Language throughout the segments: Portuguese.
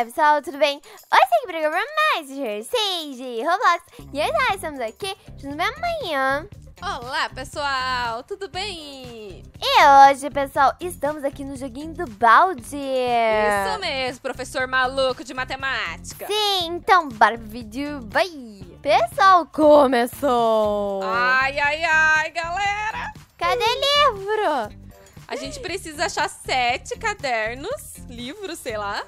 Olá pessoal, tudo bem? Hoje brigar pra mais Jersey de Roblox E hoje nós estamos aqui junto com a manhã Olá pessoal, tudo bem? E hoje pessoal, estamos aqui no joguinho do balde Isso mesmo, professor maluco de matemática Sim, então bora pro vídeo, vai! Pessoal, começou! Ai, ai, ai, galera! Cadê livro? A gente precisa achar sete cadernos, livros, sei lá,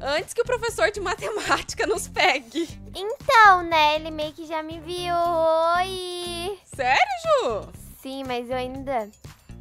antes que o professor de matemática nos pegue. Então, né, ele meio que já me viu. Oi! Sério, Ju? Sim, mas eu ainda...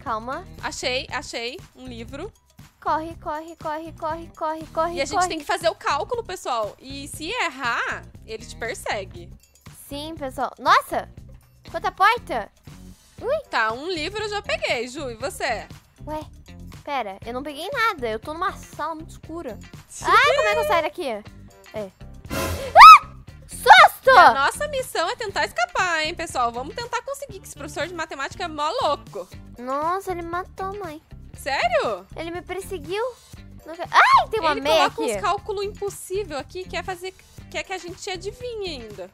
Calma. Achei, achei um livro. Corre, corre, corre, corre, corre, corre, E a gente corre. tem que fazer o cálculo, pessoal. E se errar, ele te persegue. Sim, pessoal. Nossa! Quanta porta! Tá, um livro eu já peguei, Ju. E você? Ué, pera, eu não peguei nada. Eu tô numa sala muito escura. Ai, como é que eu saio daqui? É. Ah! Susto! A nossa missão é tentar escapar, hein, pessoal? Vamos tentar conseguir, que esse professor de matemática é mó louco. Nossa, ele matou, mãe. Sério? Ele me perseguiu. Ai, tem uma Ele meia coloca aqui. uns cálculos impossível aqui, quer fazer... Quer que a gente adivinhe ainda.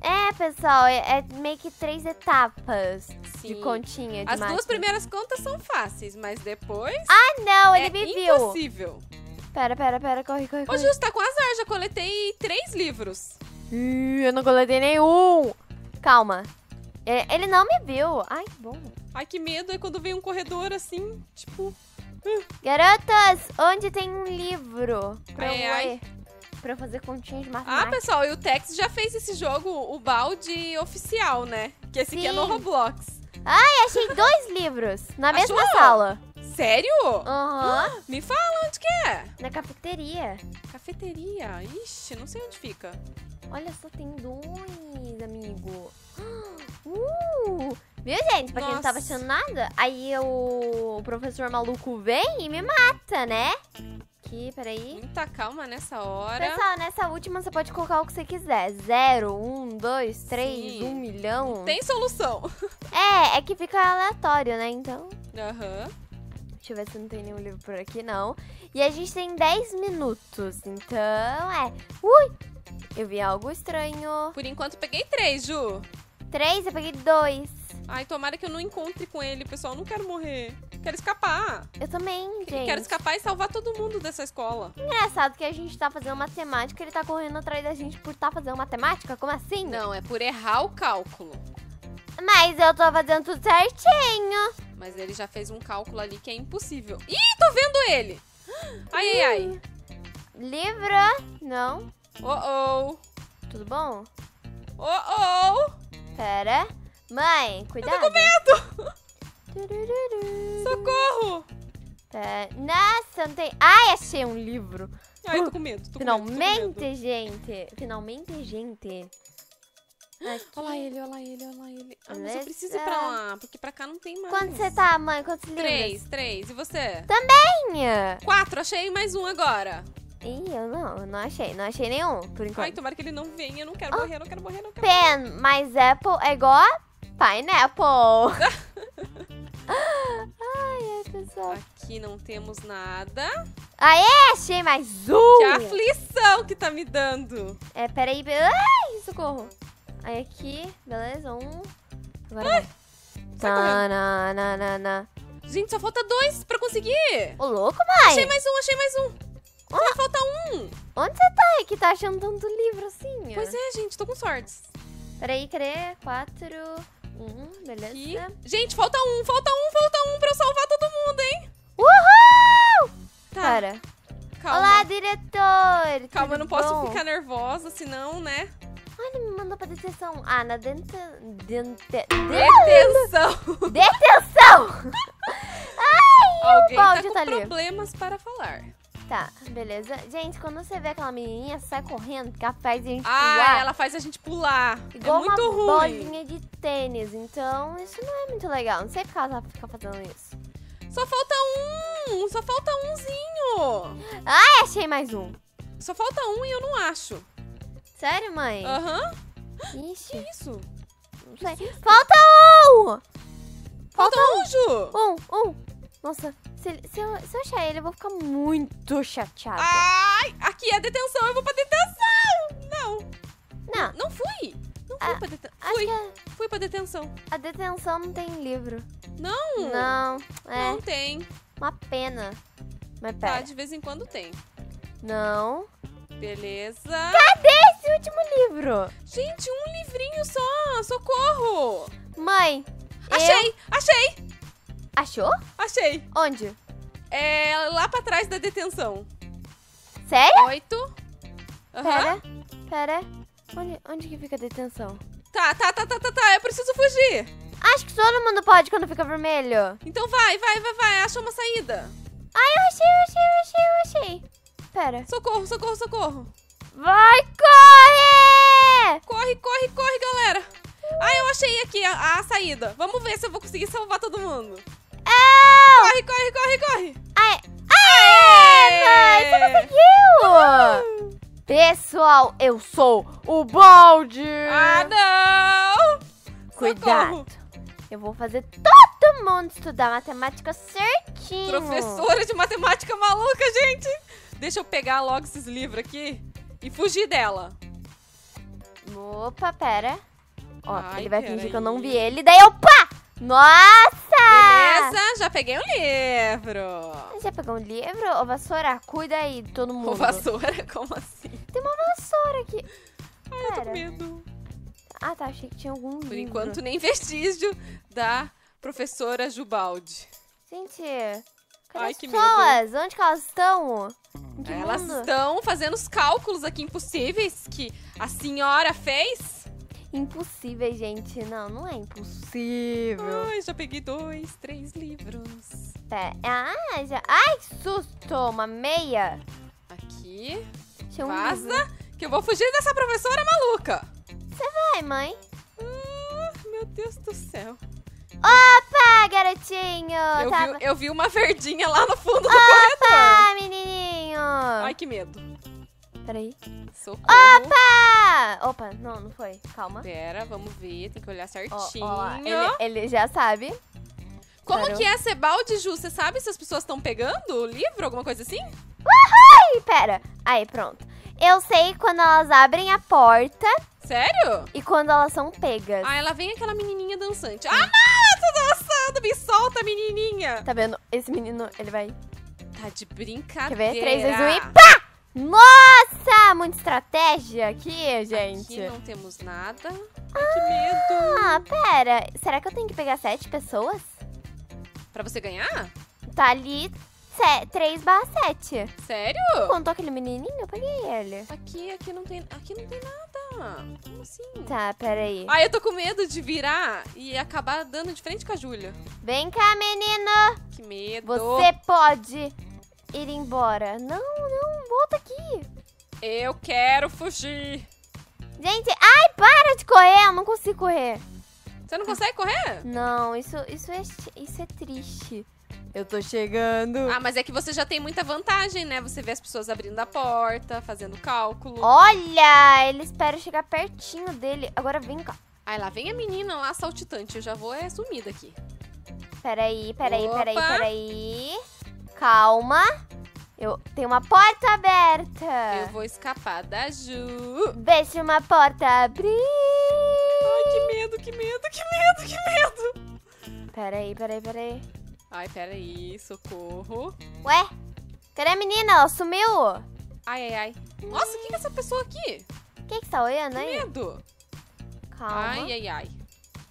É, pessoal, é, é meio que três etapas de Sim. continha de As duas máquina. primeiras contas são fáceis, mas depois Ah, não, ele é me viu. impossível. Pera, pera, pera, corre, corre, Ô, corre. Ju, você tá com azar, já coletei três livros. Ih, eu não coletei nenhum. Calma. É, Ele não me viu. Ai, que bom. Ai, que medo, é quando vem um corredor assim, tipo... Garotas, onde tem um livro pra Ai, eu ai. Pra fazer continha de Ah, pessoal, e o Tex já fez esse jogo, o balde oficial, né? Que esse aqui é no Sim. Roblox. Ai, achei dois livros na Achou? mesma sala. Sério? Aham. Me fala onde que é. Na cafeteria. Cafeteria. Ixi, não sei onde fica. Olha só, tem dois, amigo. Uh! Viu, gente? Pra quem não tava Nossa. achando nada, aí o professor maluco vem e me mata, né? Aqui, peraí. Muita calma nessa hora. Pessoal, nessa última você pode colocar o que você quiser. Zero, um, dois, três, Sim. um milhão. Tem solução. É, é que fica aleatório, né? Então, Aham. deixa eu ver se não tem nenhum livro por aqui, não. E a gente tem 10 minutos, então é. Ui! Eu vi algo estranho. Por enquanto peguei três, Ju. Três, eu peguei dois. Ai, tomara que eu não encontre com ele, pessoal. Não quero morrer. Quero escapar. Eu também, gente. Quero escapar e salvar todo mundo dessa escola. Engraçado que a gente tá fazendo matemática, ele tá correndo atrás da gente por tá fazendo matemática? Como assim? Não, é por errar o cálculo. Mas eu tô fazendo tudo certinho. Mas ele já fez um cálculo ali que é impossível. Ih, tô vendo ele! Ai, ai, ai. Livro? Não. Oh, oh. Tudo bom? Oh, oh. Pera. Mãe, cuidado. tô com medo. Socorro. Pera. Nossa, não tem... Ai, achei um livro. Ai, tô com medo. Tô com medo, tô com Finalmente, medo. gente. Finalmente, gente. Aqui. Olha lá ele, olha lá ele, olha lá ele. Ah, mas eu preciso ir pra lá, porque pra cá não tem mais. Quanto você tá, mãe? Quantos Três, livros? três. E você? Minha. Quatro, achei mais um agora. Ih, eu não, eu não achei. Não achei nenhum, por enquanto. Ai, tomara que ele não venha. Eu não quero Ah. morrer, não quero morrer, não quero Pen, mas Apple é igual a Pineapple. Ai, é, pessoal. Aqui não temos nada. Aê, achei mais um. Que aflição que tá me dando. É, peraí. pe- Ai, socorro. Aí aqui, beleza, um. Agora vai. Sai correndo. Tananana. Gente, só falta dois pra conseguir. Ô, louco, mãe. Achei mais um, achei mais um. Só falta um. Onde você tá aí que tá achando tanto livro assim? Pois é, gente, tô com sorte. Peraí, cadê? Quatro. Um, beleza. Aqui. Gente, falta um, falta um, falta um pra eu salvar todo mundo, hein? Uhul! Tá, Cara. calma. Olá, diretor. Calma, eu não posso bom? ficar nervosa, senão, né? Ai, ele me mandou pra detenção. Ah, na denta... Dente... Detenção. Detenção! Alguém tá balde com tá ali. problemas para falar. Tá, beleza. Gente, quando você vê aquela menininha, sai correndo, porque ela faz a gente Ah, pular. ela faz a gente pular. Igual é muito uma ruim. bolinha de tênis. Então, isso não é muito legal. Não sei por que ela fica fazendo isso. Só falta um, só falta umzinho. Ai, achei mais um. Só falta um e eu não acho. Sério, mãe? Aham. Ixi, Que isso? não sei. Falta um! Falta um, Ju. Um, um. Nossa, se, se, eu, se eu achar ele, eu vou ficar muito chateada. Ai, aqui é detenção, eu vou pra detenção! Não, Não, não fui. Não fui Ah, pra detenção. Fui, a, fui pra detenção. a detenção não tem livro. Não, Não, é não tem. uma pena. Mas Tá, pera. de vez em quando tem. Não. Beleza. Cadê esse último livro? Gente, um livrinho só. Socorro. Mãe, eu- Achei, achei, Achou? achei. Onde? É lá pra trás da detenção. Sério? Oito. Aham. Pera, pera. Onde, onde que fica a detenção? Tá, tá, tá, tá, tá, tá. Eu preciso fugir. Acho que todo mundo pode quando fica vermelho. Então vai, vai, vai, vai. Acha uma saída. Ai, eu achei, eu achei, eu achei, eu achei. Pera. Socorro, socorro, socorro. Vai, corre! Corre, corre, corre, galera. Ah, eu achei aqui a, a saída. Vamos ver se eu vou conseguir salvar todo mundo. Corre, corre, corre, corre. Ai, ai, mãe, você conseguiu! Pessoal, eu sou o balde! Ah, não! Cuidado. Socorro. Eu vou fazer todo mundo estudar matemática certinho. Professora de matemática maluca, gente. Deixa eu pegar logo esses livros aqui e fugir dela. Opa, pera. Ó, Ai, ele vai fingir que eu não aí. vi ele, daí eu pá! Nossa! Beleza, já peguei o livro. Já pegou um livro? Ô, vassoura, cuida aí de todo mundo. Ô, vassoura, como assim? Tem uma vassoura aqui. Ai, eu tô com Pera. medo. Ah, tá, achei que tinha algum Por livro. enquanto, nem vestígio da professora Jubaldi. Gente, cadê Ai, as pessoas? Onde que elas estão? Elas mundo? estão fazendo os cálculos aqui impossíveis que a senhora fez. Impossível, gente. Não, não é impossível. Ai, já peguei dois, três livros. Pera. Ah, já. Ai, que susto! Uma meia. Aqui, um livro. vaza, que eu vou fugir dessa professora maluca. Vai, mãe. Ah, meu Deus do céu. Opa, garotinho. Eu, Tava... vi, eu vi uma verdinha lá no fundo do corredor. Opa, menininho. Ai, que medo. Peraí. Socorro. Opa! Opa, não, não foi. Calma. Pera, vamos ver, tem que olhar Ó, certinho. ó lá, ele, ele já sabe. Como Parou. que é ser balde, Ju? Você sabe se as pessoas estão pegando o livro, alguma coisa assim? Ai, pera. Aí, pronto. Eu sei quando elas abrem a porta Sério? e quando elas são pegas. Ah, ela vem aquela menininha dançante. Ah, não! Eu tô dançando! Me solta, menininha! Tá vendo? Esse menino, ele vai... Tá de brincadeira. Quer ver? 3, 2, 1 e pá! Nossa! Muita estratégia aqui, gente. Aqui não temos nada. Ai, que medo. Ah, pera. Será que eu tenho que pegar sete pessoas? Pra você ganhar? Tá ali 3 barra 7. Sério? Contou aquele menininho? Eu peguei ele. Aqui, aqui não tem, aqui não tem nada. Como assim? Tá, peraí. Ai, eu tô com medo de virar e acabar dando de frente com a Júlia. Vem cá, menino. Que medo. Você pode ir embora. Não, não, volta aqui. Eu quero fugir. Gente, ai, para de correr. Eu não consigo correr. Você não consegue correr? Não, isso, isso, é, isso é triste. Eu tô chegando. Ah, mas é que você já tem muita vantagem, né? Você vê as pessoas abrindo a porta, fazendo cálculo. Olha, ele espera chegar pertinho dele. Agora vem cá. Aí lá vem a menina lá saltitante. Eu já vou é sumida aqui. Peraí, peraí, peraí, Opa. peraí. Calma. Eu tenho uma porta aberta. Eu vou escapar da Ju. Deixa uma porta abrir. Ai, que medo, que medo, que medo, que medo. Peraí, peraí, peraí. Ai, peraí, socorro. Ué? Cadê a menina? Ela sumiu? Ai, ai, ai. Nossa, o que que é essa pessoa aqui? Quem que tá olhando Que aí? medo. Calma. Ai, ai, ai.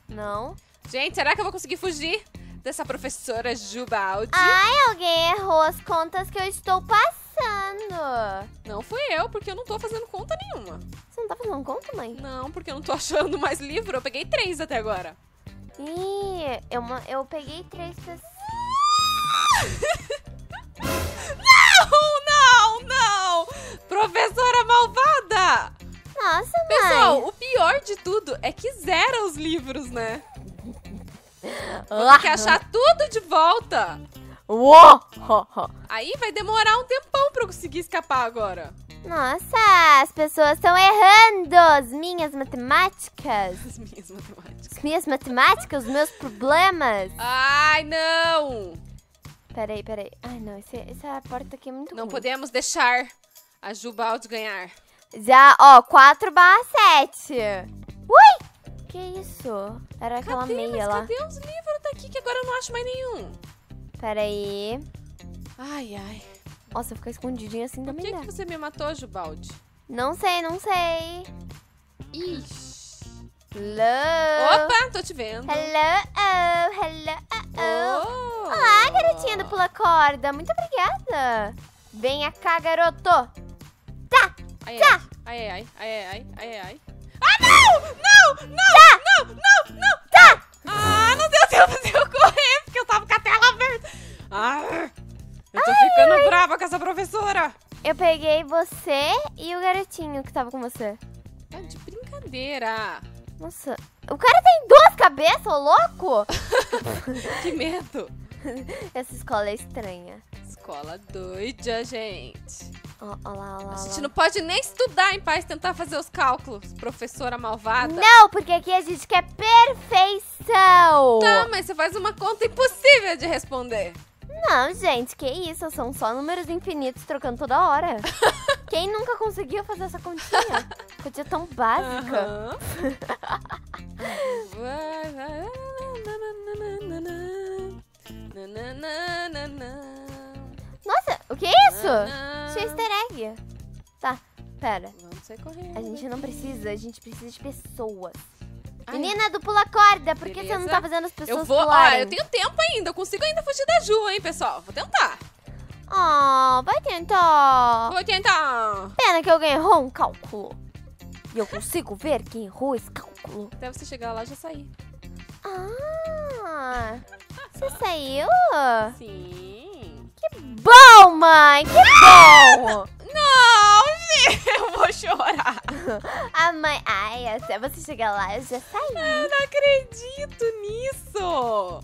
Não. Gente, será que eu vou conseguir fugir dessa professora Jubaldi? Ai, alguém errou as contas que eu estou passando. Não fui eu, porque eu não tô fazendo conta nenhuma. Você não tá fazendo conta, mãe? Não, porque eu não tô achando mais livro. Eu peguei três até agora. Ih, eu, eu peguei três pessoas. Não, não, não! Professora malvada! Nossa, mãe. Pessoal, o pior de tudo é que zera os livros, né? Vou Ah. ter que achar tudo de volta. Uou! Aí vai demorar um tempão pra eu conseguir escapar agora. Nossa, as pessoas estão errando as minhas matemáticas. As minhas matemáticas. As minhas matemáticas, os meus problemas. Ai, não! Peraí, peraí. Ai, não, esse, essa porta aqui é muito Não ruim. podemos deixar a Jubaldi ganhar? Já, ó, 4 barra 7. Ui! Que isso? Era aquela Cadê? meia Mas lá. cadê os livros daqui que agora eu não acho mais nenhum? Pera aí. Ai, ai. Nossa, ficar escondidinho assim Por também que, dá. que você me matou, Jubaldi? Não sei, não sei. Ixi. Hello. Opa, tô te vendo. Hello, oh, hello, oh, oh. Oh. Olá, garotinha do pula corda. Muito obrigada. Venha cá, garoto. Tá. Ai, Tá. ai, ai, ai, ai, ai, ai, ai. Ah, não! Não! Não! Tá. Não! Não! Não! Tá. Ah, não deu tempo de eu correr, porque eu tava com a tela aberta. Ah, eu tô ficando brava com essa professora. Eu peguei você e o garotinho que tava com você. Tá de brincadeira. Nossa, o cara tem duas cabeças, ô louco? Que medo. Essa escola é estranha. Escola doida, gente. Ó, ó lá, ó lá, A gente não pode nem estudar em paz, tentar fazer os cálculos. Professora malvada. Não, porque aqui a gente quer perfeição. Tá, mas você faz uma conta impossível de responder. Não, gente, que isso? São só números infinitos trocando toda hora. Quem nunca conseguiu fazer essa continha? Continha tão básica. Nossa, o que é isso? É easter egg. Tá, pera. Vamos sair correndo. A gente não precisa, a gente precisa de pessoas. Ai, Menina do pula corda, por que você não tá fazendo as pessoas Eu vou. pularem? Ah, eu tenho tempo ainda. Eu consigo ainda fugir da Ju, hein, pessoal? Vou tentar. Ah, vai tentar. Vou tentar. Pena que alguém errou um cálculo. E eu consigo ver quem errou esse cálculo. Até você chegar lá, já saí. Ah, você saiu? Sim. Bom, mãe, que bom! Não, gente. Eu vou chorar. A mãe, ai, até você chegar lá eu já saí. Eu não acredito nisso.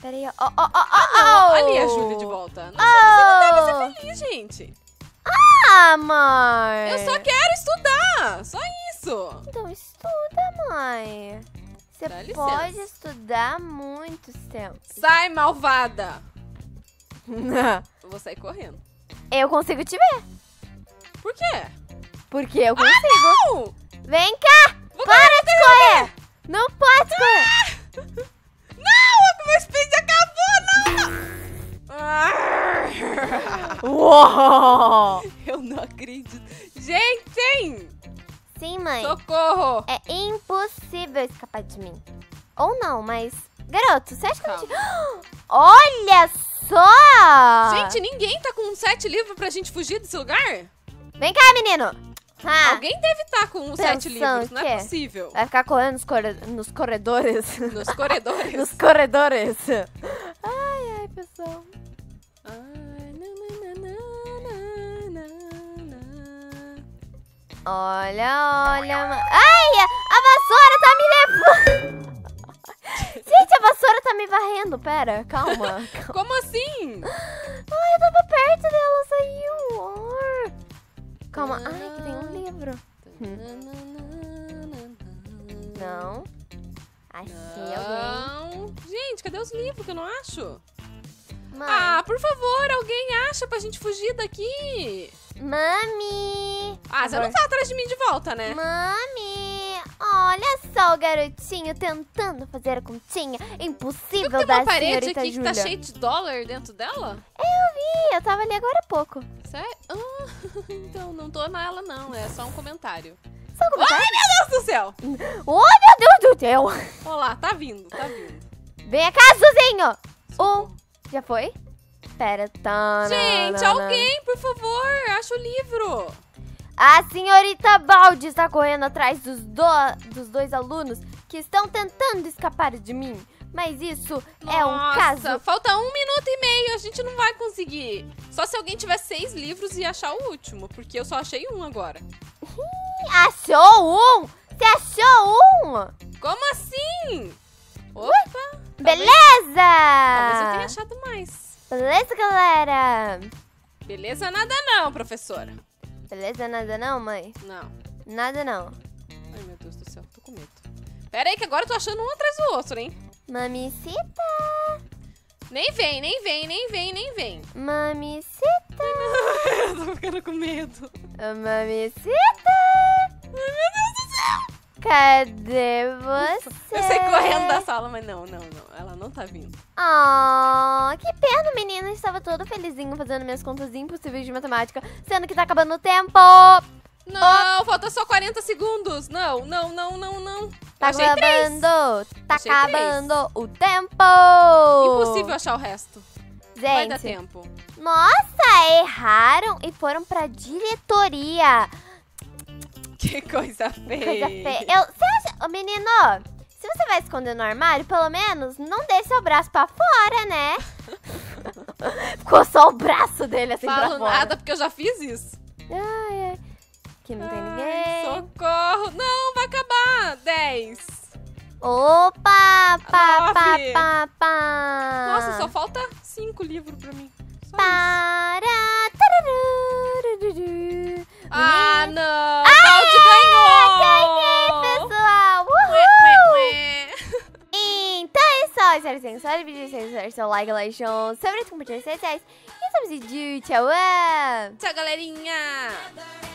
Peraí, ó, ó, ó, ó. Não, ali a Júlia de volta. Não, Você não deve ser feliz, gente. Ah, mãe. Eu só quero estudar. Só isso. Então estuda, mãe. Você pode estudar muitos tempos. Sai, malvada. Eu vou sair correndo. Eu consigo te ver. Por quê? Porque eu consigo. Não! Vem cá! Vou Para de correr! Não pode correr! Não! Meu speed acabou! Não! Ah! Uou! Eu não acredito. Gente! Sim, mãe. Socorro! É impossível escapar de mim. Ou não, mas. Garoto, você acha que eu te... Olha Gente, ninguém tá com sete livros pra gente fugir desse lugar? Vem cá, menino! Ah, Alguém deve estar com sete Pensando livros, não é possível. Vai ficar correndo nos, corre- nos corredores. Nos corredores. nos corredores. Ai, ai, pessoal. Olha, olha. Ai, a, a vassoura tá me levando. Gente, a vassoura tá me varrendo. Pera, calma. calma. Como assim? Ai, eu tava perto dela, saiu. Ai. Calma. Ai, que tem um livro. Não. Achei alguém. Não. Gente, cadê os livros que eu não acho? Mãe. Ah, por favor, alguém acha pra gente fugir daqui. Mami. Ah, você não tá atrás de mim de volta, né? Mami, olha só o garotinho tentando fazer a continha impossível Tem da uma parede aqui que Júlia. tá cheia de dólar dentro dela? Eu vi, eu tava ali agora há pouco. Sério? Ah, então, não tô nela, não. É só um comentário. Só um comentário. Ai, meu Deus do céu! Oh, meu Deus do céu. Olha lá, tá vindo, tá vindo. Vem cá, Zuzinho. Um, já foi? Pera, tá. Gente, alguém, por favor, acha o livro. A senhorita Baldi está correndo atrás dos, do- dos dois alunos que estão tentando escapar de mim. Mas isso é um Nossa, caso. falta um minuto e meio, a gente não vai conseguir. Só se alguém tiver seis livros e achar o último, porque eu só achei um agora. Achou um? Você achou um? Como assim? Opa, Beleza! talvez eu tenha achado mais. Beleza, galera? Beleza nada não, professora. Beleza, nada não, mãe? Não. Nada não. Ai, meu Deus do céu, tô com medo. Pera aí que agora eu tô achando um atrás do outro, hein? Mamicita, Nem vem, nem vem, nem vem, nem vem. mamicita. eu tô ficando com medo. Mamicita! Ai, meu Deus! Cadê você? Eu saí correndo da sala, mas não, não, não. Ela não tá vindo. Oh, que pena, menino. Eu estava todo felizinho fazendo minhas contas impossíveis de matemática, sendo que tá acabando o tempo. Não, falta só 40 segundos. Não, não, não, não, não. Tá achei três. acabando. Tá Achei três. acabando o tempo. Impossível achar o resto. Vai dar Gente, tempo. nossa, erraram e foram pra diretoria. Que coisa feia. Coisa feia. Eu, você acha, ô menino, se você vai esconder no armário, pelo menos não deixe seu braço pra fora, né? Ficou só o braço dele assim pra Falo fora. nada porque eu já fiz isso. Ai, ai. Aqui não tem Ai, ninguém. Socorro. Não, vai acabar. 10. Opa, pá, pá, pá, pá. Nossa, só falta 5 livros pra mim. Só isso. Para. tararurururu. Ah, não. Balde ganhou. Ganhei, pessoal. Uhul. Ué, ué, ué. Então é isso, espero que tenham gostado do vídeo. Se deixar seu like, like, show, sobre compartilhar redes sociais. E estamos de tchau. Tchau, galerinha.